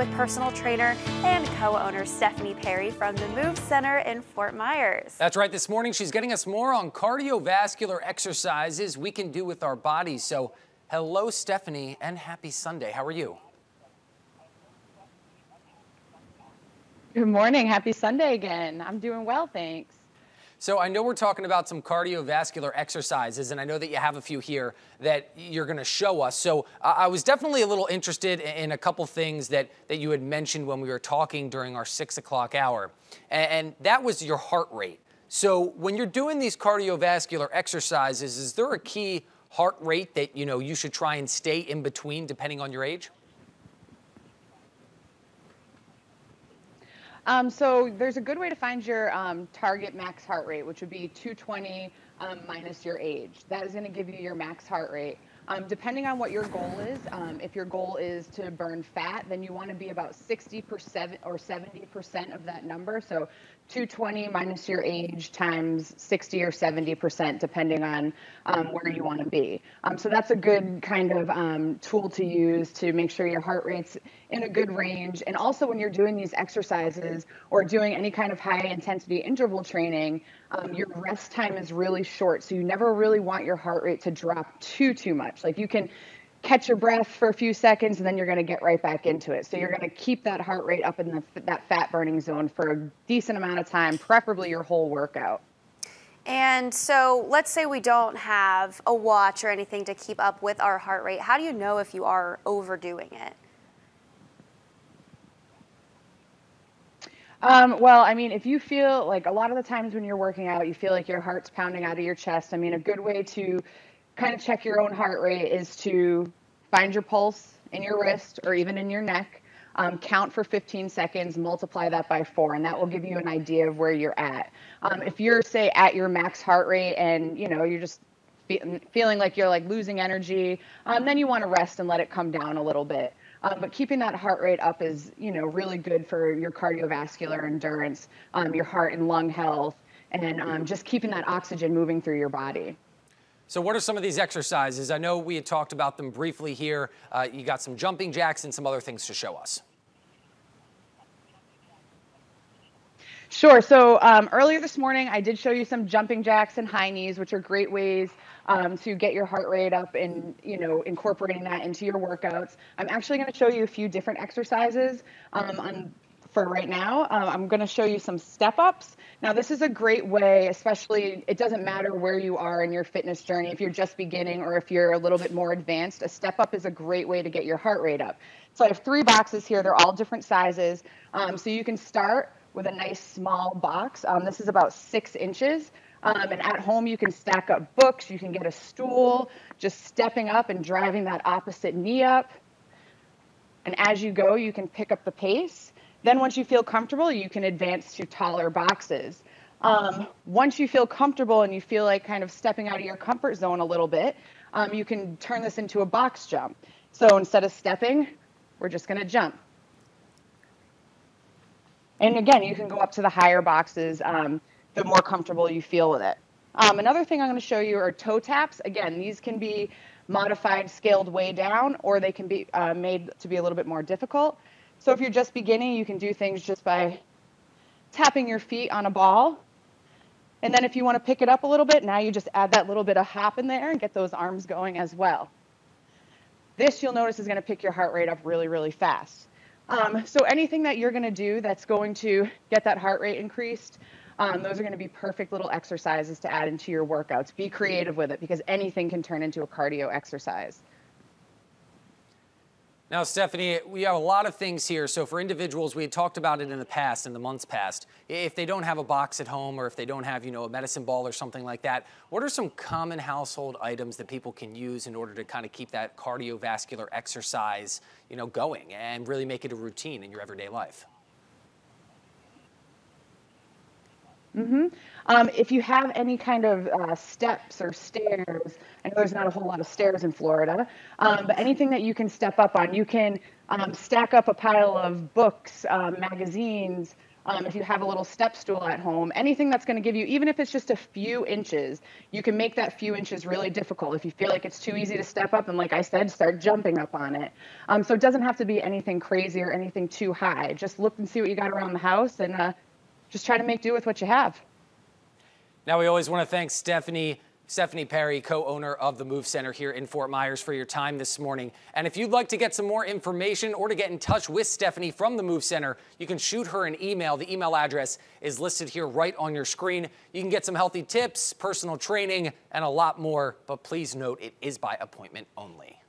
with personal trainer and co-owner Stephanie Perry from the Move Center in Fort Myers. That's right. This morning she's getting us more on cardiovascular exercises we can do with our bodies. So hello, Stephanie, and happy Sunday. How are you? Good morning. Happy Sunday again. I'm doing well, thanks. So I know we're talking about some cardiovascular exercises, and I know that you have a few here that you're going to show us. So I was definitely a little interested in a couple things that, that you had mentioned when we were talking during our six o'clock hour, and that was your heart rate. So when you're doing these cardiovascular exercises, is there a key heart rate that you know you should try and stay in between depending on your age? Um, so there's a good way to find your um, target max heart rate, which would be 220 um, minus your age. That is going to give you your max heart rate. Um, depending on what your goal is, um, if your goal is to burn fat, then you want to be about 60% or 70% of that number. So 220 minus your age times 60 or 70%, depending on um, where you want to be. Um, so that's a good kind of um, tool to use to make sure your heart rate's in a good range. And also, when you're doing these exercises or doing any kind of high intensity interval training, um, your rest time is really short. So you never really want your heart rate to drop too, too much. Like you can catch your breath for a few seconds and then you're going to get right back into it. So you're going to keep that heart rate up in the, that fat burning zone for a decent amount of time, preferably your whole workout. And so let's say we don't have a watch or anything to keep up with our heart rate. How do you know if you are overdoing it? Um, well, I mean, if you feel like a lot of the times when you're working out, you feel like your heart's pounding out of your chest. I mean, a good way to kind of check your own heart rate is to find your pulse in your wrist or even in your neck. Um, count for 15 seconds, multiply that by four, and that will give you an idea of where you're at. Um, if you're, say, at your max heart rate and you know you're just fe- feeling like you're like losing energy, um, then you want to rest and let it come down a little bit. Um, but keeping that heart rate up is, you know, really good for your cardiovascular endurance, um, your heart and lung health, and um, just keeping that oxygen moving through your body. So what are some of these exercises? I know we had talked about them briefly here. Uh, you got some jumping jacks and some other things to show us. Sure. So um, earlier this morning, I did show you some jumping jacks and high knees, which are great ways um, to get your heart rate up and you know incorporating that into your workouts. I'm actually going to show you a few different exercises um, on for right now. Um, I'm going to show you some step ups. Now, this is a great way, especially it doesn't matter where you are in your fitness journey, if you're just beginning or if you're a little bit more advanced, a step up is a great way to get your heart rate up. So I have three boxes here. They're all different sizes. Um, so you can start with a nice small box. Um, this is about six inches. Um, and at home, you can stack up books, you can get a stool, just stepping up and driving that opposite knee up. And as you go, you can pick up the pace. Then once you feel comfortable, you can advance to taller boxes. Um, once you feel comfortable and you feel like kind of stepping out of your comfort zone a little bit, um, you can turn this into a box jump. So instead of stepping, we're just going to jump. And again, you can go up to the higher boxes um, the more comfortable you feel with it. Um, another thing I'm going to show you are toe taps. Again, these can be modified, scaled way down, or they can be uh, made to be a little bit more difficult. So if you're just beginning, you can do things just by tapping your feet on a ball. And then if you want to pick it up a little bit, now you just add that little bit of hop in there and get those arms going as well. This you'll notice is going to pick your heart rate up really, really fast. Um, so anything that you're going to do that's going to get that heart rate increased, um, those are going to be perfect little exercises to add into your workouts. Be creative with it because anything can turn into a cardio exercise. Now, Stephanie, we have a lot of things here. So for individuals, we had talked about it in the past, in the months past. If they don't have a box at home or if they don't have, you know, a medicine ball or something like that, what are some common household items that people can use in order to kind of keep that cardiovascular exercise, you know, going and really make it a routine in your everyday life? Mm-hmm. Um, if you have any kind of uh, steps or stairs, I know there's not a whole lot of stairs in Florida, um, but anything that you can step up on, you can Um, stack up a pile of books, um, magazines, um, if you have a little step stool at home, anything that's going to give you, even if it's just a few inches, you can make that few inches really difficult. If you feel like it's too easy to step up, and like I said, start jumping up on it. Um, so it doesn't have to be anything crazy or anything too high. Just look and see what you got around the house and uh, just try to make do with what you have. Now, we always want to thank Stephanie Stephanie Perry, co owner of the Move Center here in Fort Myers, for your time this morning. And if you'd like to get some more information or to get in touch with Stephanie from the Move Center, you can shoot her an email. The email address is listed here right on your screen. You can get some healthy tips, personal training, and a lot more. But please note it is by appointment only.